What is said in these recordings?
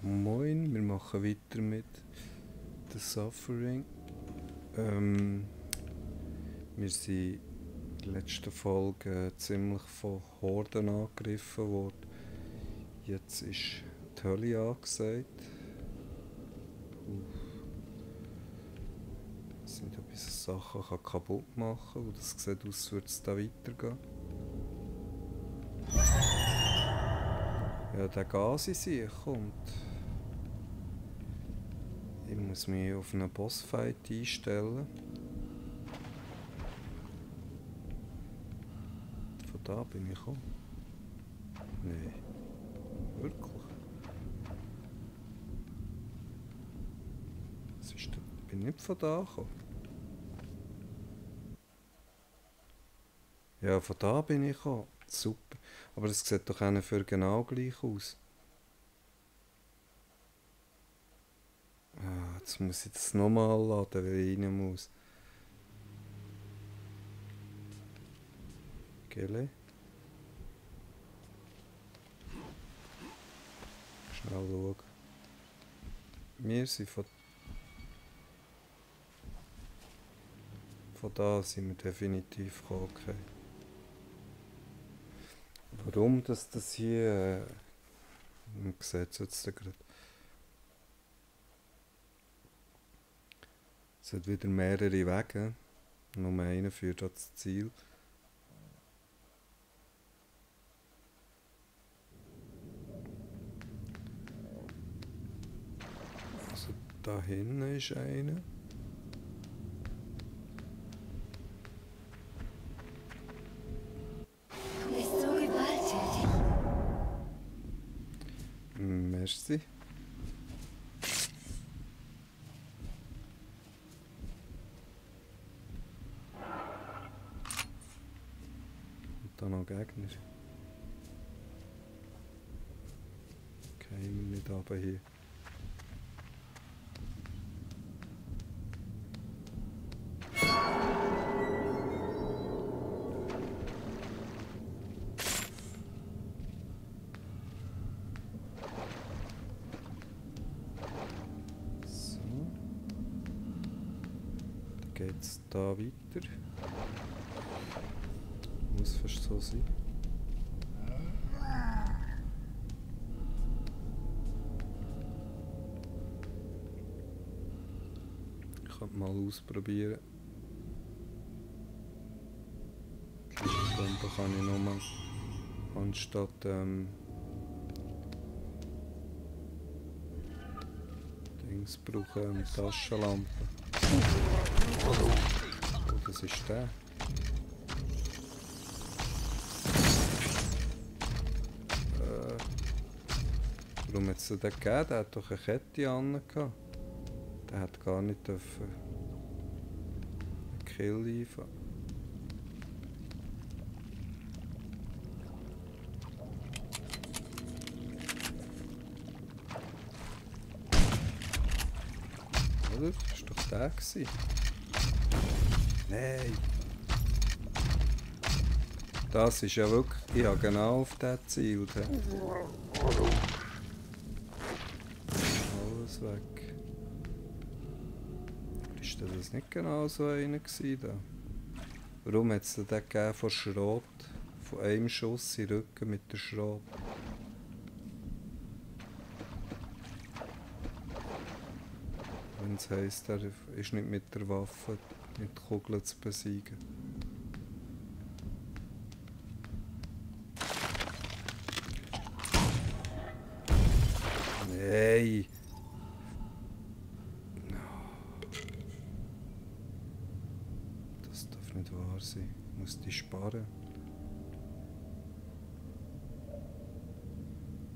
Moin, wir machen weiter mit The Suffering. Ähm, wir sind in der letzten Folge ziemlich von Horden angegriffen worden. Jetzt ist die Hölle angesagt. Nicht, ob ich so Sachen kann kaputt machen. Und das sieht aus, als würde es da weitergehen. Ja, der Gas sich kommt. Muss mich auf einen Bossfight einstellen. Von da bin ich gekommen. Nein. Wirklich? Was ist da? Ich bin nicht von da gekommen. Ja, von da bin ich gekommen. Super. Aber das sieht doch auch für genau gleich aus. Ah, jetzt muss ich das nochmal laden, weil ich rein muss. Gelle. Schnell schauen. Wir sind von... Von da sind wir definitiv. Okay. Warum dass das hier... Äh, man sieht es jetzt gerade. Es hat wieder mehrere Wege. Nur einer führt ans Ziel. Also da hinten ist einer. Du bist so gewalttätig. Merci. Okay, wir nicht runter hier. So. Geht's da weiter. Sein. Ich könnte mal ausprobieren. Die Lichtlampe kann ich nochmal anstatt ähm, Dings brauchen, eine Taschenlampe. Oh, das ist der. Warum hat es den gegeben? Der hat doch eine Kette an. Der hat gar nicht dürfen einen Kill liefern. Oder? Das war doch der. Gewesen. Nein! Das ist ja wirklich. Ich habe genau auf den Ziel. Alles weg. Ist das nicht genau so einer da? Warum hat es den gegeben von Schrot? Von einem Schuss in den Rücken mit der Schrot? Wenn es heisst, er ist nicht mit der Waffe, mit Kugeln zu besiegen. Nein! Das darf nicht wahr sein. Muss die sparen.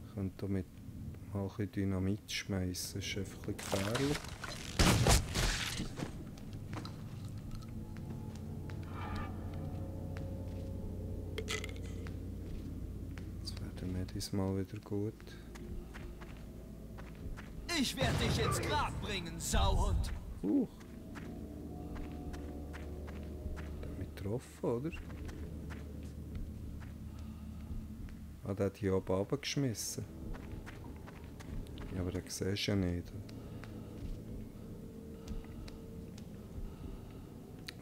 Ich könnte damit mal ein Dynamit schmeißen. Das ist einfach ein gefährlich. Jetzt werden wir diesmal wieder gut. Ich werde dich ins Grab bringen, Sauhund. Huch. Getroffen, oder? Ah, der hat hier oben runtergeschmissen. Ja, aber den siehst du ja nicht.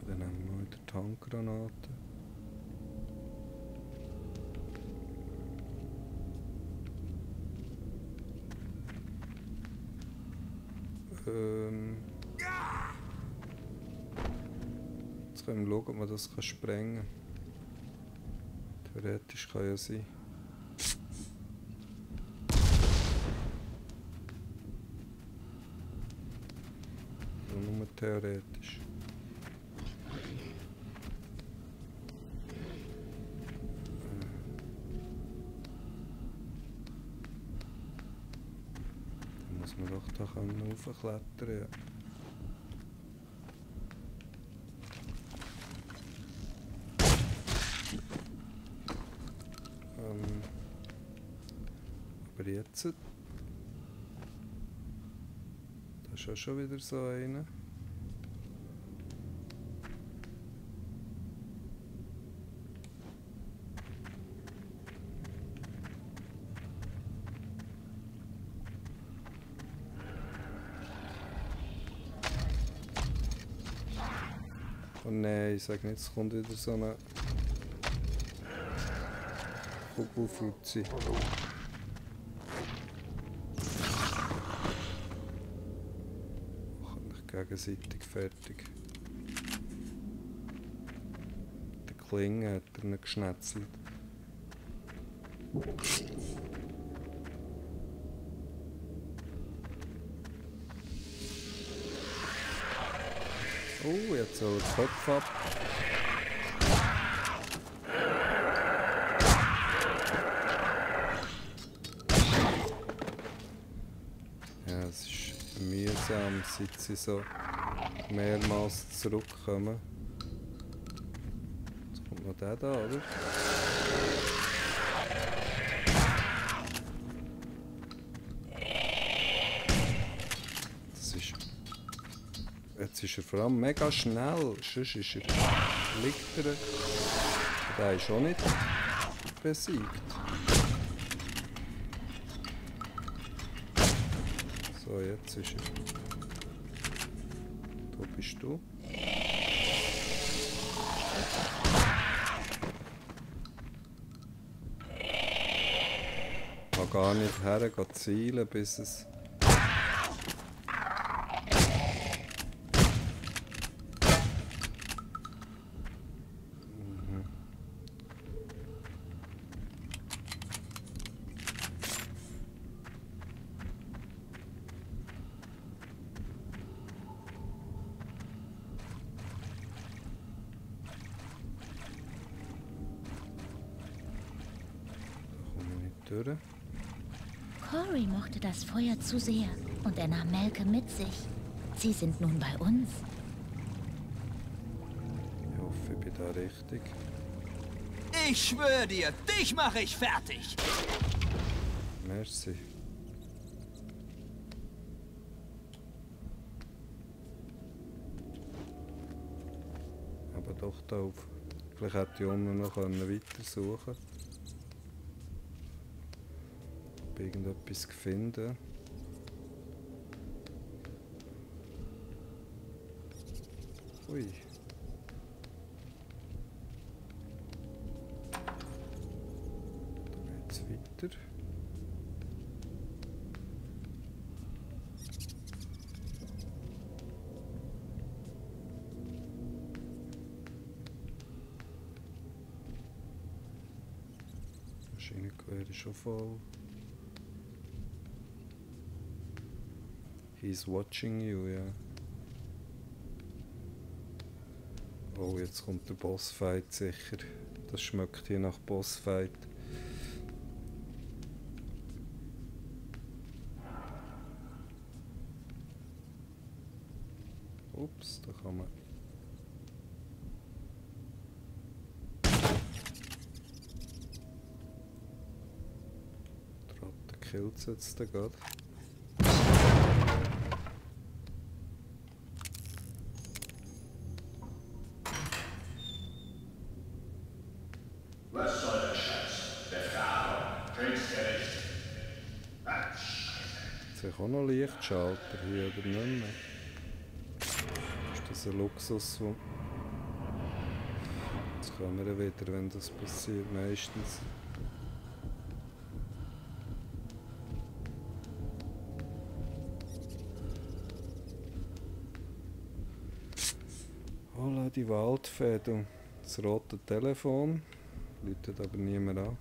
Dann nehmen wir wieder die Handgranate. Ähm. Jetzt können wir schauen, ob man das kann sprengen kann. Theoretisch kann ja sein. Aber nur theoretisch. Dann muss man doch da raufklettern, ja. Ähm, aber jetzt... Da ist ja schon wieder so einer. Oh nein, ich sag nicht, es kommt wieder so eine Kugelfutzi. Gegenseitig fertig. Die Klinge hat er nicht geschnetzelt. Oh, jetzt soll der Kopf ab. Ja, es mühsam, seit sie so mehrmals zurückkommen. Jetzt kommt noch der da, oder? Das ist... Jetzt ist er vor allem mega schnell. Sonst ist er... liegt er... Der ist auch nicht besiegt. So, jetzt ist er. Wo bist du? Ich kann gar nicht hergehen zielen, bis es. Mhm. Da komme ich nicht durch. Cory Feuer zu sehr und er nahm Melke mit sich. Sie sind nun bei uns. Ich hoffe, ich bin da richtig. Ich schwöre dir, dich mache ich fertig. Merci. Aber doch doof. Vielleicht hätte ich unten noch können weiter suchen Ob ich irgendetwas finden. Ui. Da geht's weiter. Wäre ich schon voll. He's watching you, ja. Oh, jetzt kommt der Bossfight sicher. Das schmeckt hier nach Bossfight. Ups, da kann man. Killt jetzt da gerade. Was soll der Schatz? Der Pharaon. Kriegst du nicht. Ach, Scheiße. Jetzt Jetzt habe ich auch noch Lichtschalter hier, oder nicht mehr? Ist das ein Luxus, wo... Jetzt kommen wir wieder, wenn das passiert, meistens. Hola die Waldfee, du. Das rote Telefon. Läutet aber niemand an.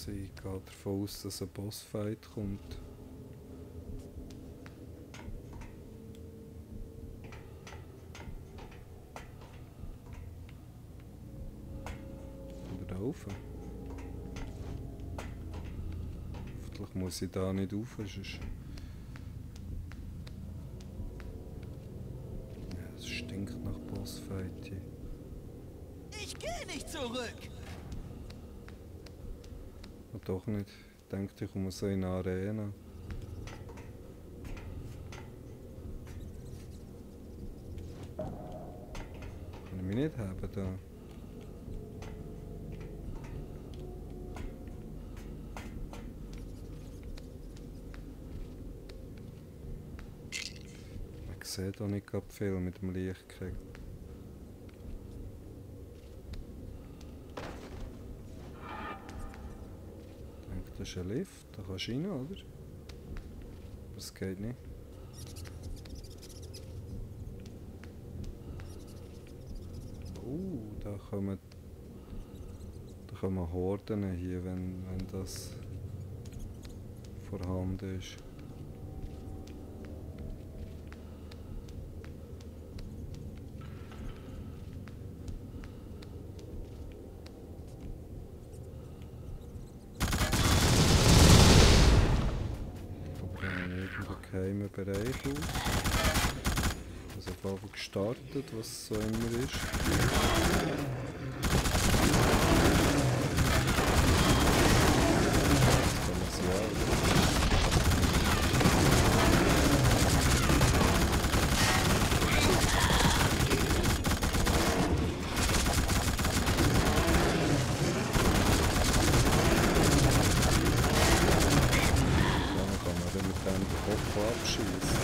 Also ich gehe davon aus, dass ein Bossfight kommt. Oder da rauf. Hoffentlich muss ich da nicht rauf, sonst... Ja, es stinkt nach Bossfight. Ich gehe nicht zurück! Ah, doch nicht. Ich denke, ich komme so in eine Arena. Kann ich mich nicht haben da? Man sieht auch nicht gerade viel mit dem Lichtkegel. Ich das ist ein Lift, da kannst du rein, oder? Aber es geht nicht. Uh, da kommen, da kommen Horden hier, wenn, wenn das vorhanden ist. Probieren wir geheimen Bereich aus. Also Fall gestartet, was so immer ist. Jetzt kann man sie auch. Dann kann man dann mit dem den Kopf abschießen.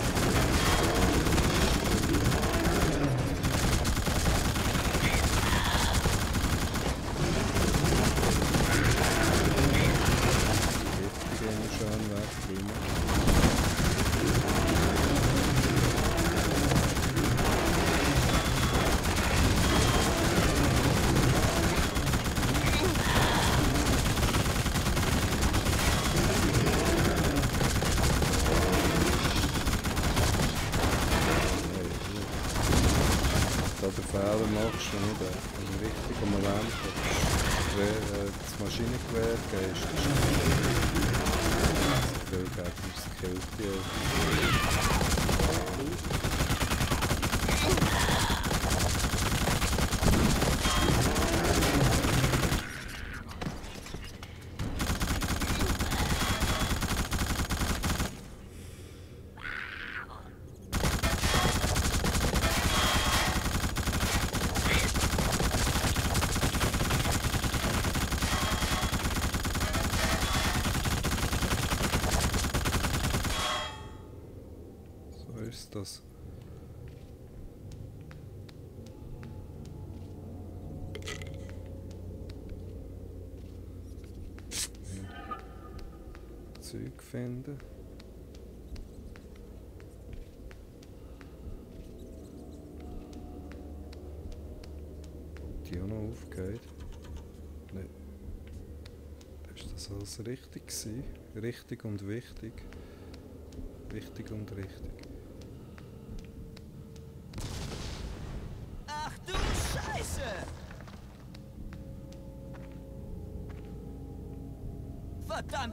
Giftige immer schön weg. Fehler machst und äh, im richtigen Moment das, äh, das Maschinengewehr gehst, das ist so viel Gegner skillt die So ist das. Ja. Zeug finden. Die auch noch aufgeht? Nein. Ist das alles richtig gewesen? Richtig und wichtig. Wichtig und richtig.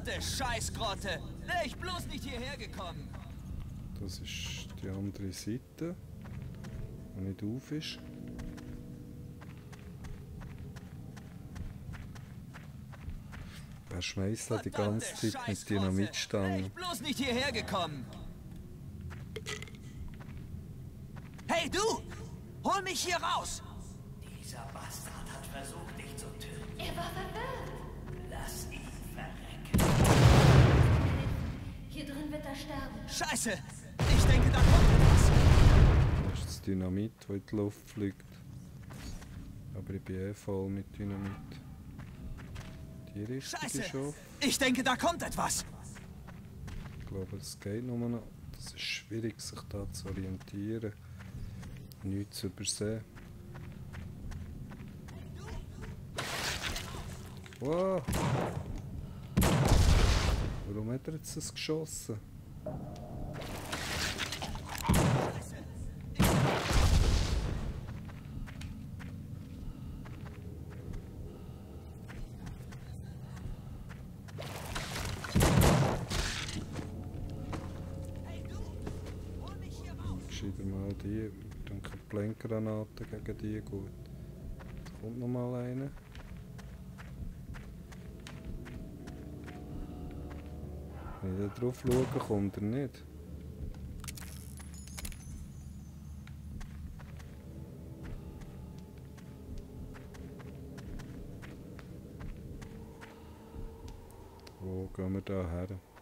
Verdammte Scheißgrotte! Wäre ich bloß nicht hierher gekommen! Das ist die andere Seite, die nicht auf ist. Wer schmeißt da die ganze Zeit mit! Wäre Dynamitstangen? ich bloß nicht hierher gekommen! In die Luft fliegt. Aber ich bin eh voll mit Dynamit. Die Richtung Scheiße! auf. Ich denke, da kommt etwas. Ich glaube, es geht nur noch. Das ist schwierig, sich da zu orientieren. Nichts zu übersehen. Wow! Warum hat er jetzt das geschossen? Blendgranaten gegen die gut. Jetzt kommt noch mal einer. Wenn ich da drauf schaue, kommt er nicht. Wo gehen wir da her?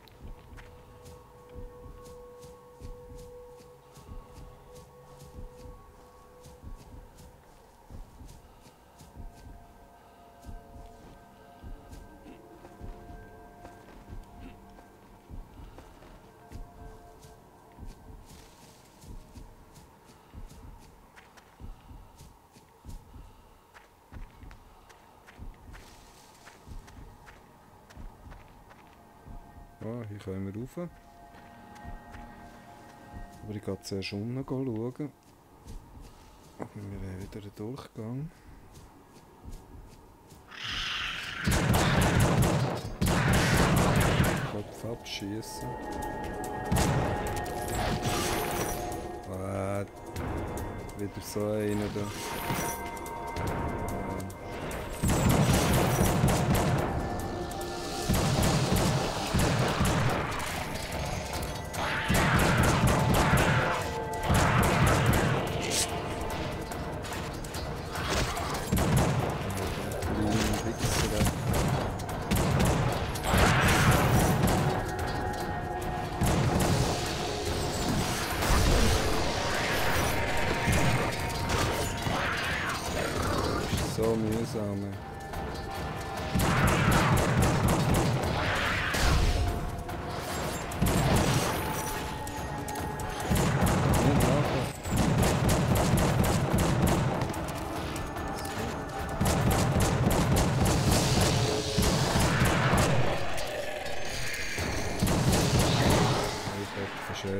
Ah, hier können wir rauf. Aber ich gehe zuerst unten schauen. Aber wir haben wieder einen Durchgang. Kopf abschießen. Ah, wieder so einer da.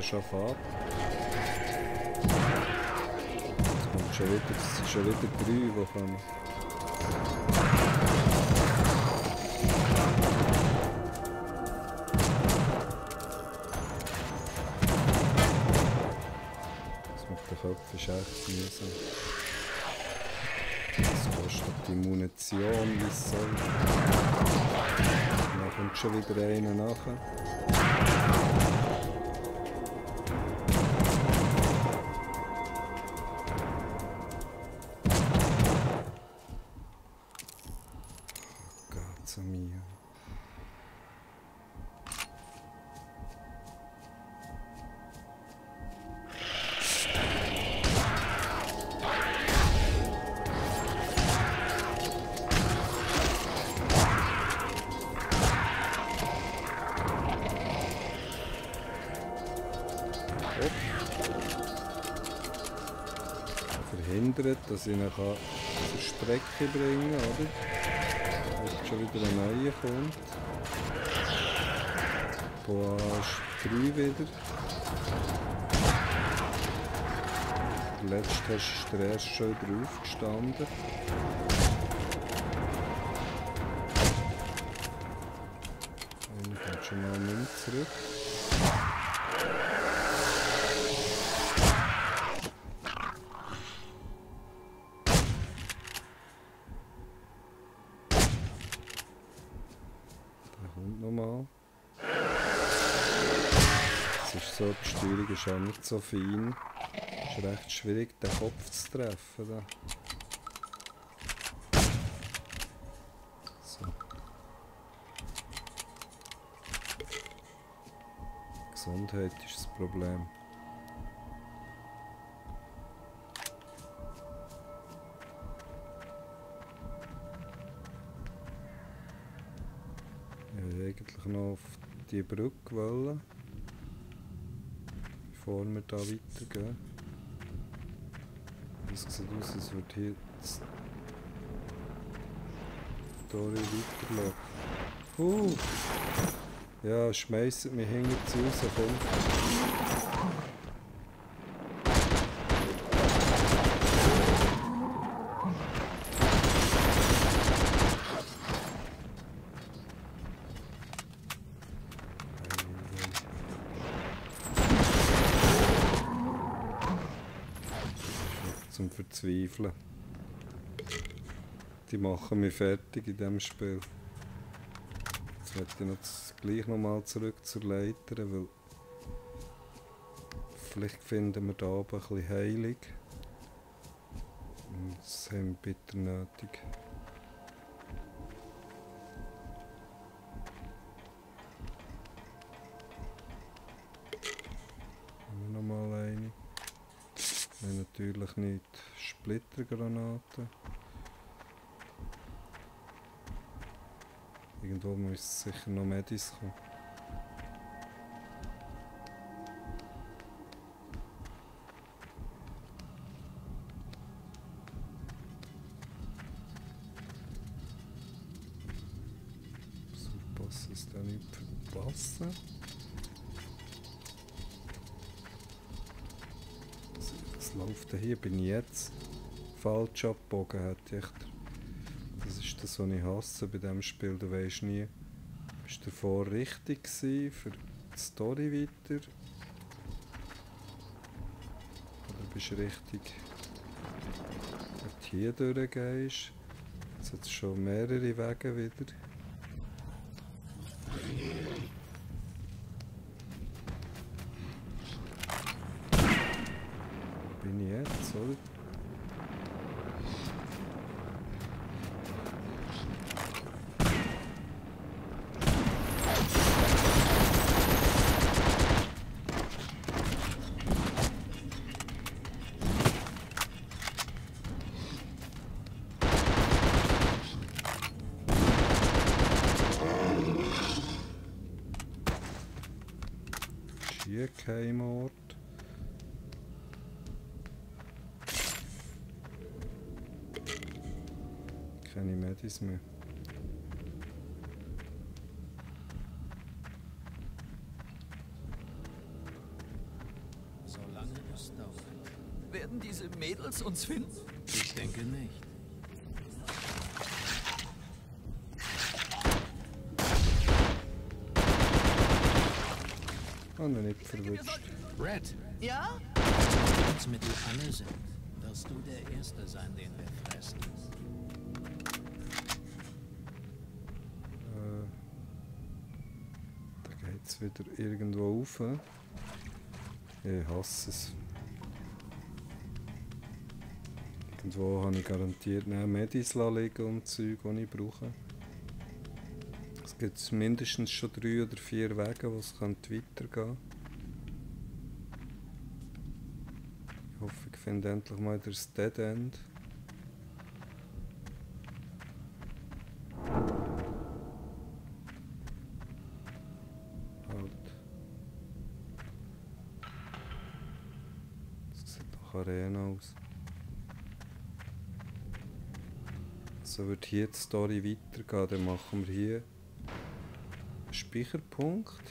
Schon Fahrt. Jetzt kommt schon es sind schon wieder drei, die kommen. Das mit den Köpfen ist echt mühsam. Das kostet die Munition, wie es soll. Dann kommt schon wieder einer nachher. Strecke bringen oder? Jetzt schon wieder ein neuer kommt. Boah, 3 wieder. Der letzte ist der erste schon drauf gestanden. Einer kommt schon mal nicht zurück. So, die Steuerung ist auch nicht so fein. Es ist recht schwierig, den Kopf zu treffen. Da. So. Gesundheit ist das Problem. Ich wollte eigentlich noch auf die Brücke wollen, bevor wir da weitergehen. Es sieht aus, als würde hier die Story weiterlaufen. Uh! Ja, schmeißt mich hinter zu raus, komm. Zum Verzweifeln. Die machen mich fertig in diesem Spiel. Jetzt möchte ich noch das- gleich nochmal zurück zur Leiter, weil vielleicht finden wir da oben ein bisschen heilig. Und Das haben wir bitter nötig. Natürlich nicht Splittergranaten. Irgendwo muss sicher noch Medis kommen. Pass es da nicht verpassen. So, Was läuft denn hier? Bin ich jetzt falsch abgebogen? Hätte ich das ist das, was ich hasse bei diesem Spiel. Du weißt nie, bist du davor richtig gewesen für die Story weiter? Oder bist du richtig, wenn du hier durchgehst? Jetzt hat es schon mehrere Wege wieder. Wo bin ich jetzt, oder? Ist hier kein Ort? Keine Medis mehr. Solange es dauert. Werden diese Mädels uns finden? Ich denke nicht. Oh, noch nicht verwutscht. Red, Ja? wenn Lebensmittel alle sind, wirst du der Erste sein, den wir fressen. Äh, da geht es wieder irgendwo rauf. Ich hasse es. Irgendwo habe ich garantiert noch Medis liegen und Zeug, die ich brauche. Es gibt mindestens schon drei oder vier Wege, wo es weitergehen könnte. Ich hoffe, ich finde endlich mal das Dead End. Halt. Das sieht nach Arena aus. So wird hier die Story weitergehen. Dann machen wir hier einen Speicherpunkt.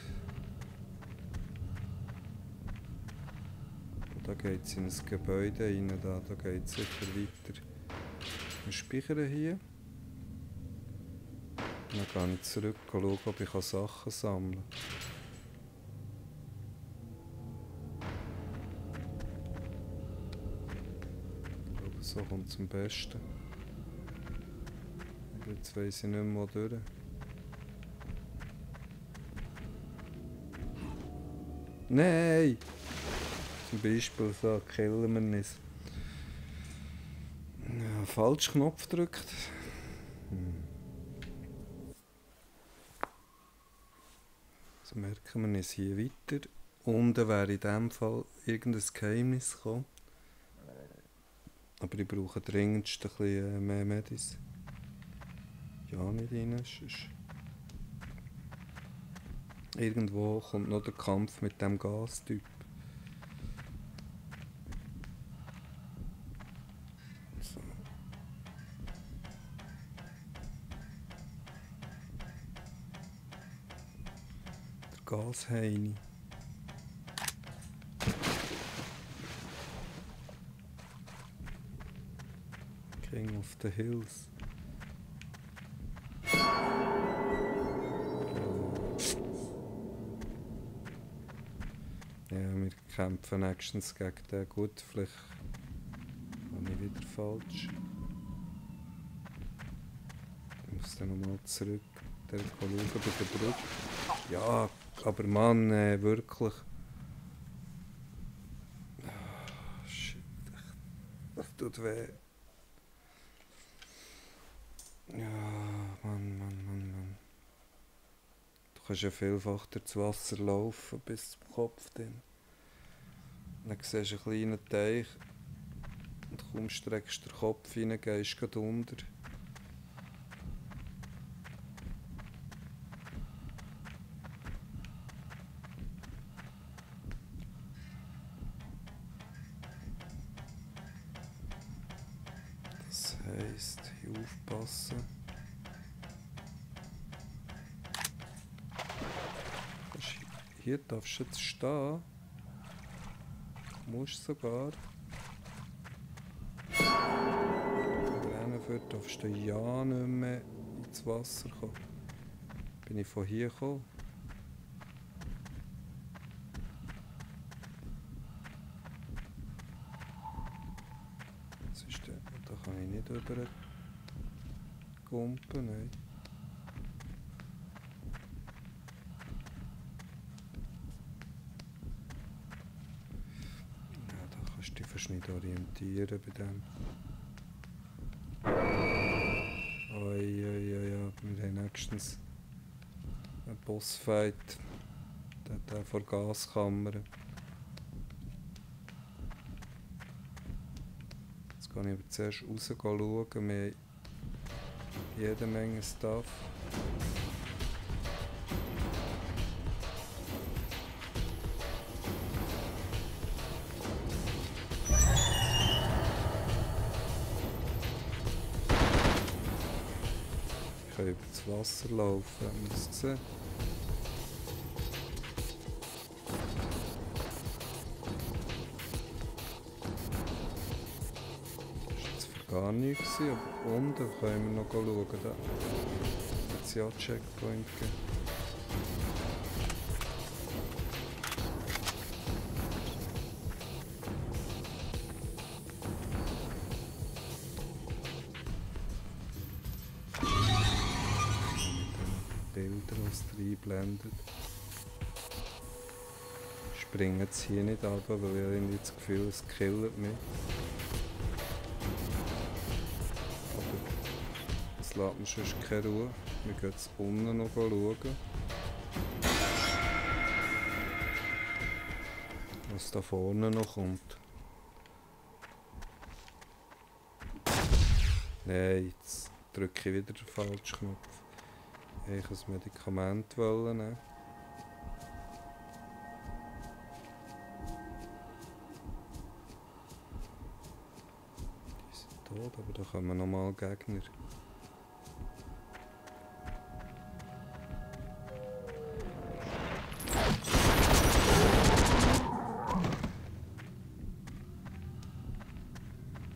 Da geht es in ein Gebäude rein. Da, da geht es sicher weiter. Wir speichern hier. Dann gehe ich zurück und schaue, ob ich Sachen sammeln kann. So kommt es am besten. Jetzt weiss ich nicht mehr, durch. Nein! Zum Beispiel so killen wir es. Ja, falsch Knopf gedrückt. Hm. So merken wir es hier weiter. unten wäre in dem Fall irgendein Geheimnis gekommen. Aber ich brauche dringendst ein bisschen äh, mehr Medis. Ja, nicht rein, sonst... Irgendwo kommt noch der Kampf mit dem Gastyp. So. Der Gasheini. Of the Hills. Ja, wir kämpfen nächstens gegen den. Gut, vielleicht habe ich wieder falsch. Ich muss dann nochmal zurück. Der schauen bei der Brücke. Ja, aber Mann, äh, wirklich. Ah, shit, das tut weh. Ja, Mann, Mann, Mann, Mann. Du kannst ja vielfach durchs Wasser laufen bis zum Kopf. Dann, dann siehst du einen kleinen Teich und kaum streckst den Kopf rein, gehst unter. Das heisst, hier aufpassen. Kannst hi- Darfst du jetzt stehen. Musst sogar. Dafür darfst du ja nicht mehr ins Wasser kommen. Bin ich von hier gekommen? Was ist denn? Da kann ich nicht über Gumpen, nein. Ja, da kannst dich fast nicht orientieren bei dem. Oi, oi, oi, wir haben nächstens einen Bossfight. Der hat vor Gaskammer. Jetzt gehe ich aber zuerst raus schauen. Wir haben jede Menge Stuff. Das Wasser laufen, müsst ihr sehen. Das war gar nichts, aber unten können wir noch schauen. Da hat es ja Checkpoint gegeben. Bilder, was reinblendet. Ich springe jetzt hier nicht ab, weil ich irgendwie das Gefühl, es killt mich. Aber es lässt mir sonst keine Ruhe. Wir gehen jetzt unten noch schauen. Was da vorne noch kommt. Nein, jetzt drücke ich wieder den falschen Knopf. Ein Medikament wollen. Die sind tot, aber da kommen nochmal Gegner.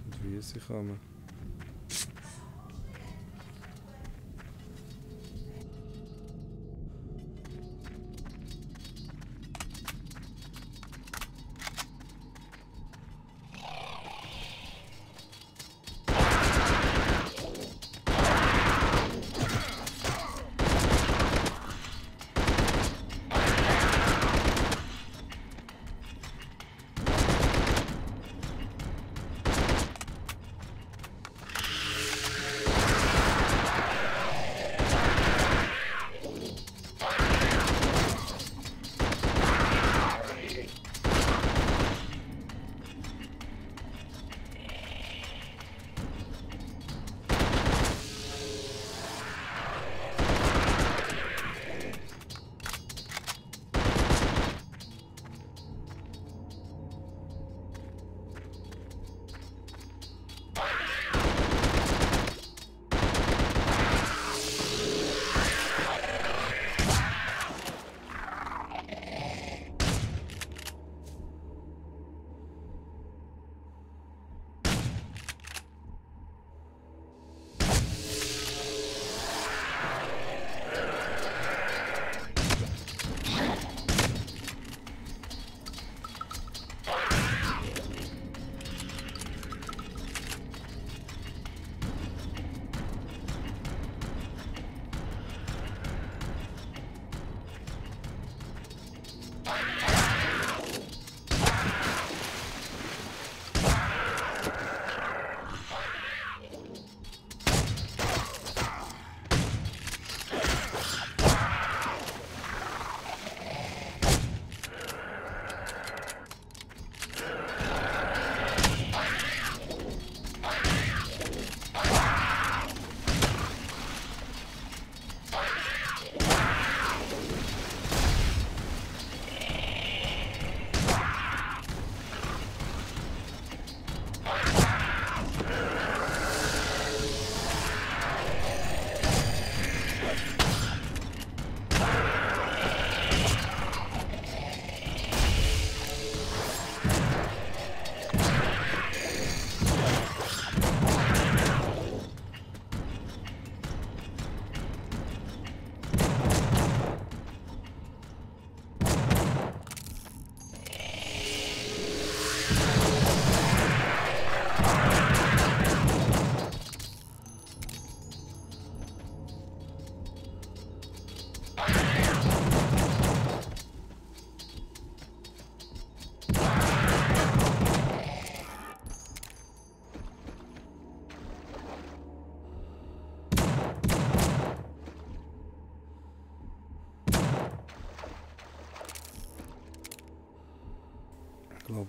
Und wie sie kommen.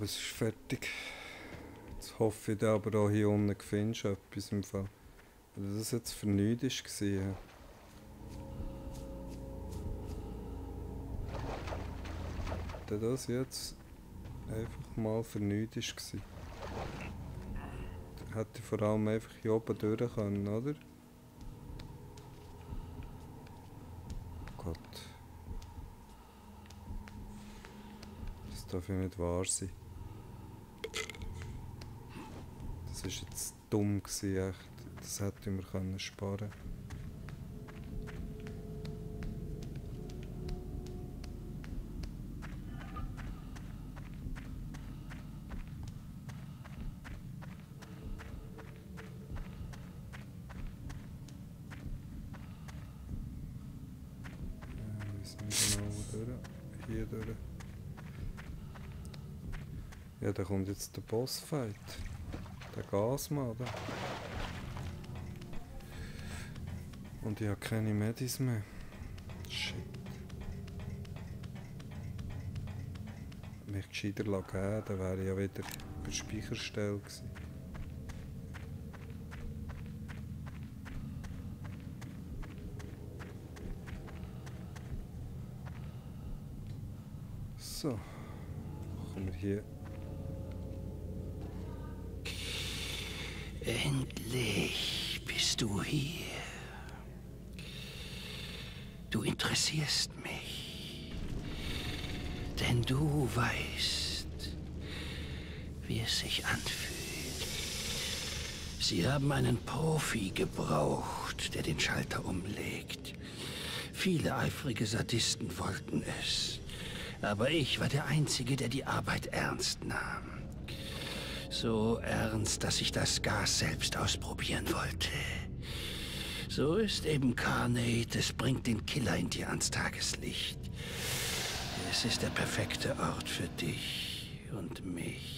Es ist fertig. Jetzt hoffe ich aber auch hier unten findest du etwas im Fall. Weil das jetzt für nichts war. Dann das jetzt einfach mal für nichts war. Hätte ich vor allem einfach hier oben durch können, oder? Gott. Das darf ja nicht wahr sein. Das war jetzt dumm, gewesen, echt. Das hätte wir können sparen sind genau. Ja, da kommt jetzt der Bossfight. Der Gasmann, da. Und ich habe keine Medis mehr. Shit. Mich gescheiter geben, dann wäre ich ja wieder bei Speicherstelle gewesen. So. Kommen wir hier. Endlich bist du hier. Du interessierst mich. Denn du weißt, wie es sich anfühlt. Sie haben einen Profi gebraucht, der den Schalter umlegt. Viele eifrige Sadisten wollten es. Aber ich war der Einzige, der die Arbeit ernst nahm. So ernst, dass ich das Gas selbst ausprobieren wollte. So ist eben Carnate, es bringt den Killer in dir ans Tageslicht. Es ist der perfekte Ort für dich und mich.